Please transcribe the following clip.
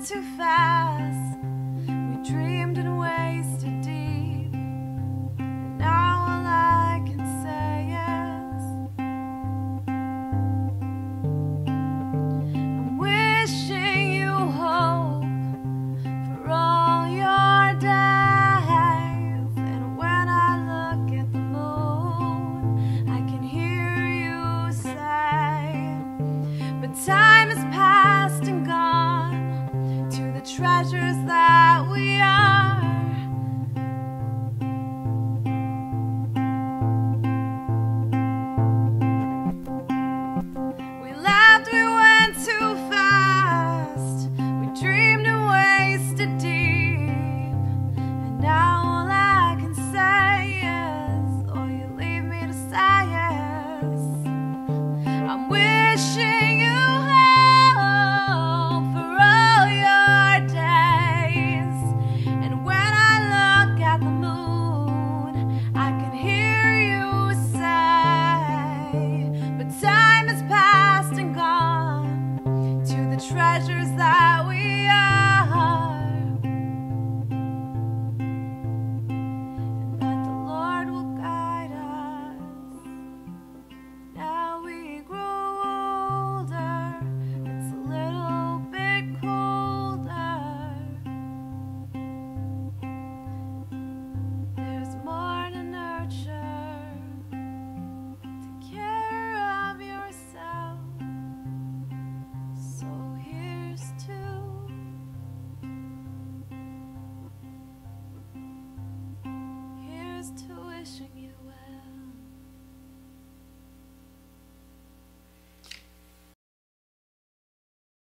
too fast. wishing